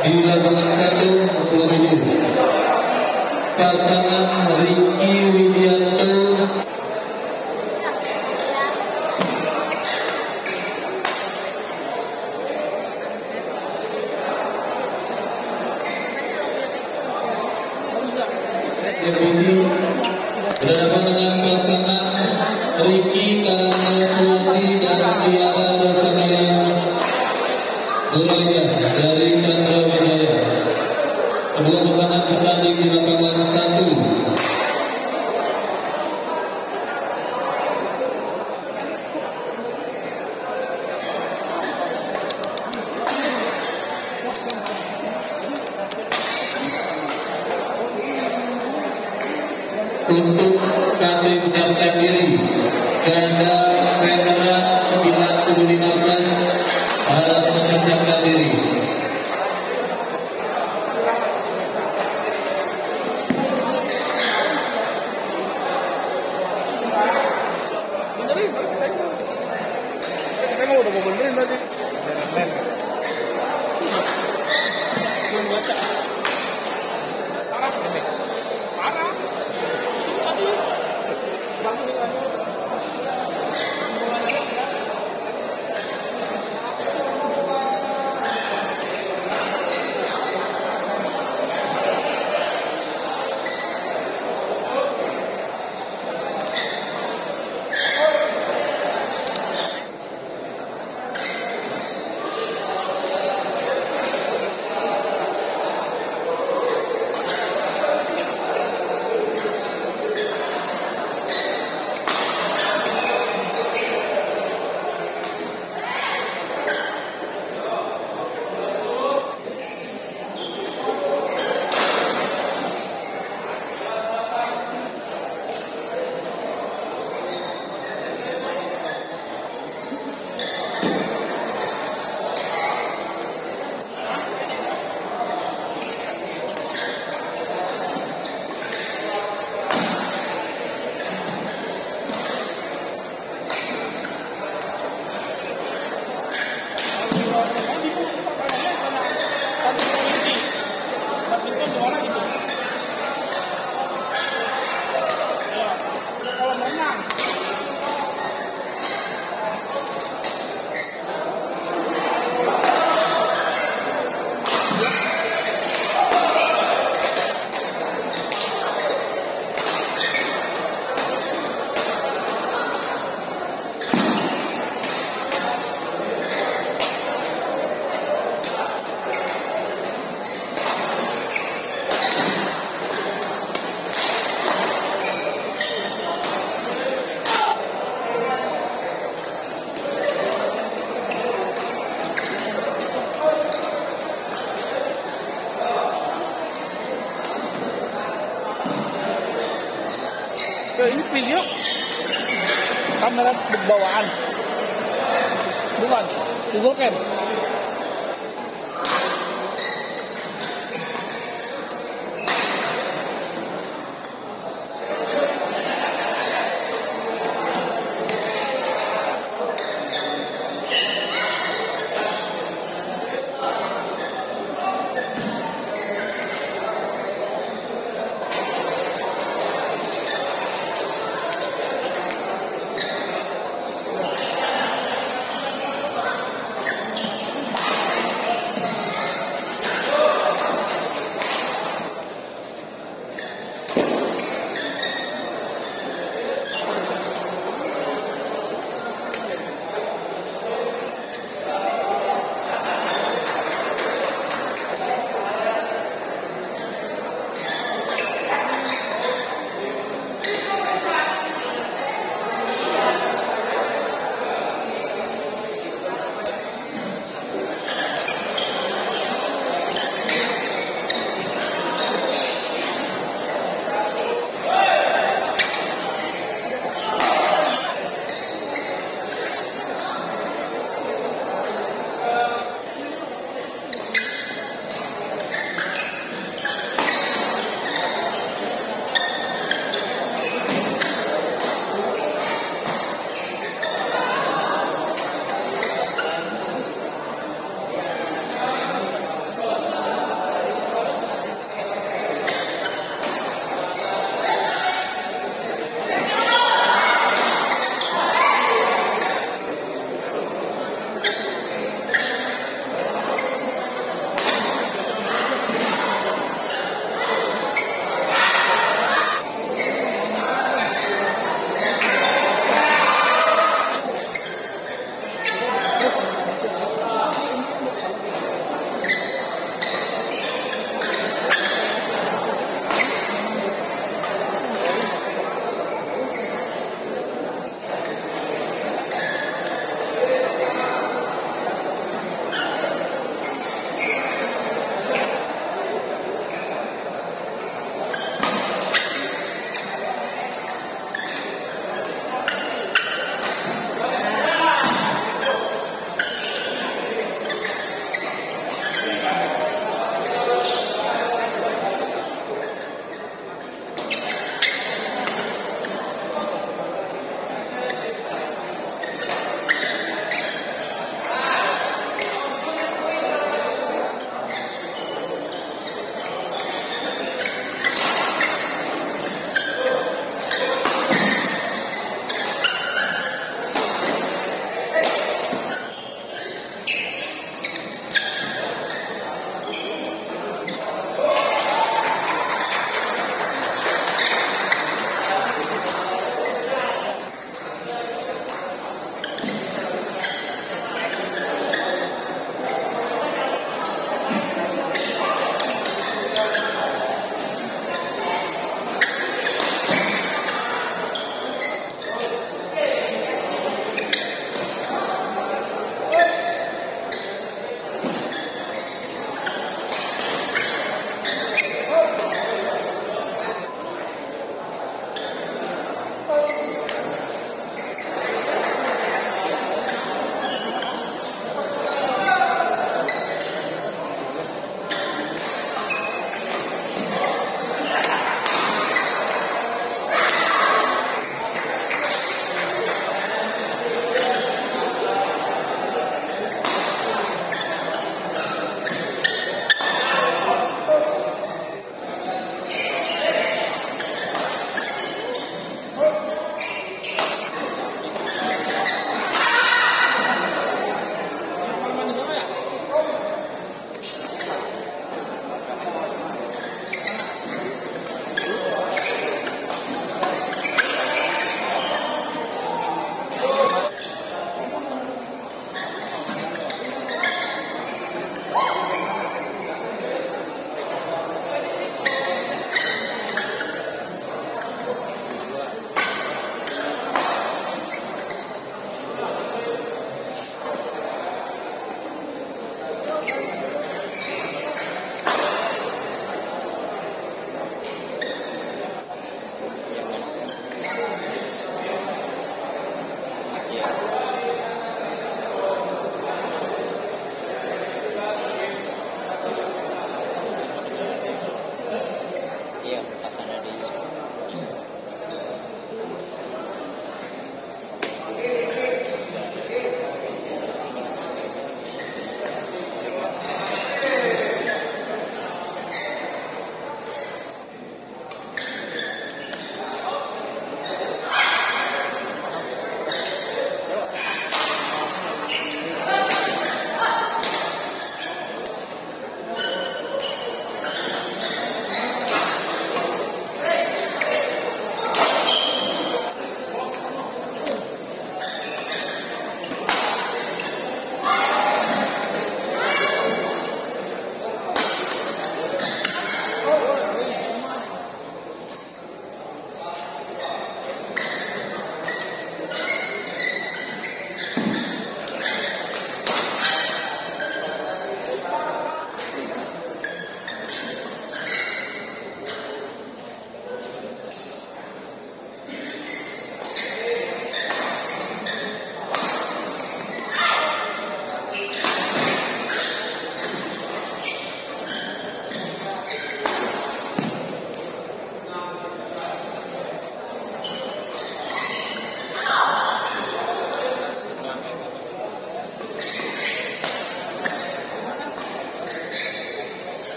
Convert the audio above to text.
Terima kasih. Berhadapan pasangan Ricky kamerat di bawaan bukan di bawah